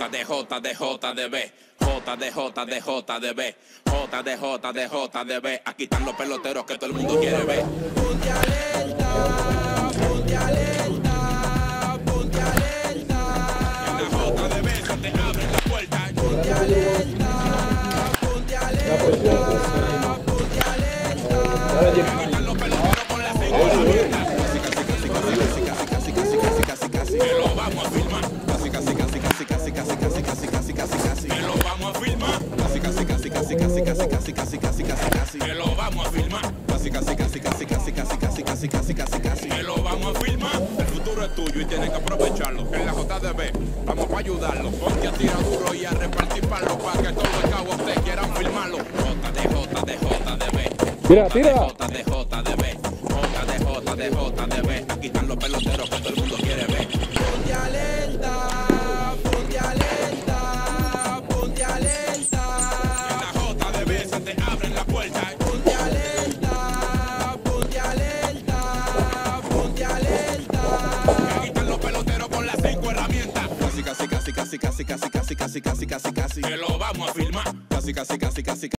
J de J de B, J de J de J de B, J de J de J de B. Aquí están los peloteros que todo el mundo quiere ver. Ponte alerta, ponte alerta, ponte alerta. En la J de B se te abre la puerta. Ponte alerta, ponte alerta, ponte alerta. Aquí están los peloteros con la cintura abierta. Que lo vamos a filmar. Que lo vamos a filmar. Que lo vamos a filmar. Que lo vamos a filmar. El futuro es tuyo y tienes que aprovecharlo. En la JDB vamos para ayudarlo. Ponte a tirar duro y a repartir palo para que todo el cabo te quieran filmarlo. JDJ JDB. Tira, tira. JDJ de B. JDJ JDB. Aquí están los peloteros que todo el mundo herramientas. Que lo vamos a filmar.